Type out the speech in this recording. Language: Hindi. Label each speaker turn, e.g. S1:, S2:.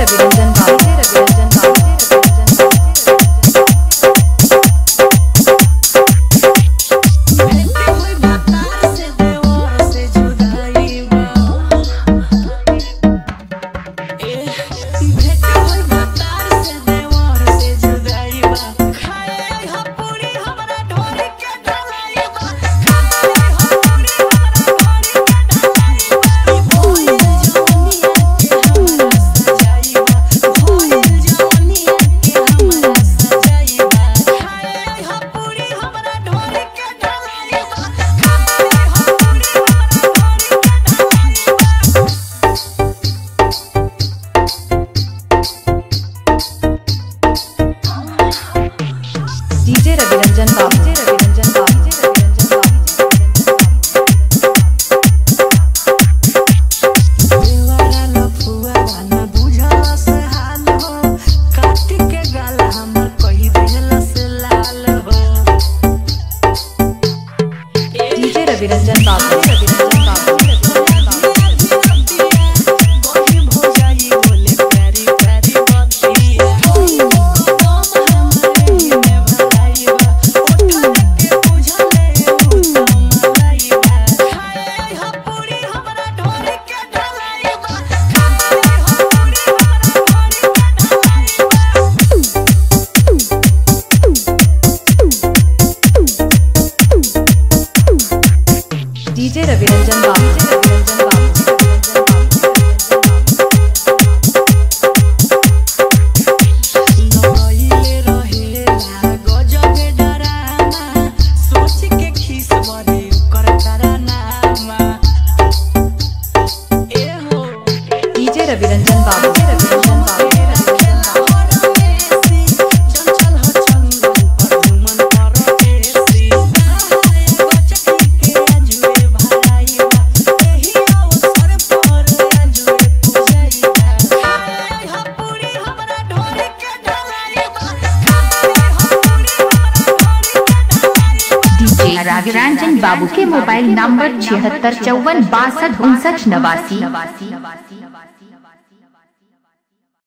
S1: रविरंजन बाबू से रविरंजन बाबू रविरंजन बाबू रविरंजन बाबू डीजे डीजे रविरंजन बाबू डीजे रविरंजन बाबू डीजे रविरंजन बाबू
S2: राजरंजन बाबू के मोबाइल नंबर छिहत्तर चौवन बासठ उनसठ नवासी।